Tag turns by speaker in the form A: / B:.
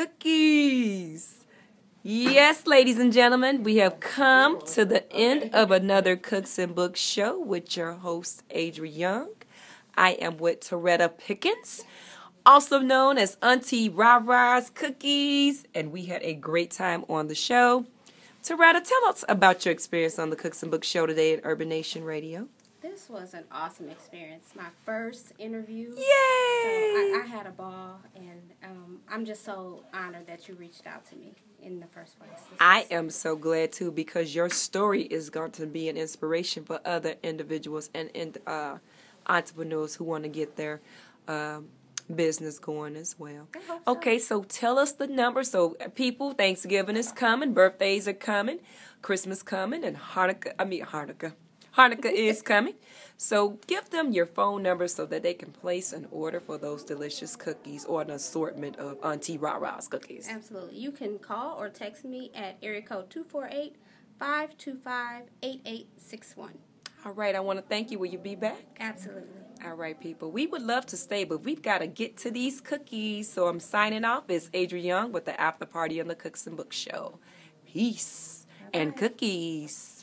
A: cookies. Yes, ladies and gentlemen, we have come to the end of another Cooks and Books show with your host, Adra Young. I am with Toretta Pickens, also known as Auntie Rah Rah's Cookies, and we had a great time on the show. Toretta, tell us about your experience on the Cooks and Books show today at Urban Nation Radio.
B: This was an awesome experience. My first interview.
A: Yay!
B: So I, I had a ball, and I'm just so honored that you reached out to me in the first place.
A: I am so glad too because your story is going to be an inspiration for other individuals and, and uh, entrepreneurs who want to get their um, business going as well.
B: So.
A: Okay, so tell us the number. So, uh, people, Thanksgiving is coming, birthdays are coming, Christmas coming, and Hanukkah. I mean Hanukkah. Hanukkah is coming. So give them your phone number so that they can place an order for those delicious cookies or an assortment of Auntie Rah Rah's cookies.
B: Absolutely. You can call or text me at area code 248 525 8861.
A: All right, I want to thank you. Will you be back?
B: Absolutely.
A: All right, people. We would love to stay, but we've got to get to these cookies. So I'm signing off. It's Adra Young with the After Party on the Cooks and Books Show. Peace and
B: Bye-bye.
A: cookies.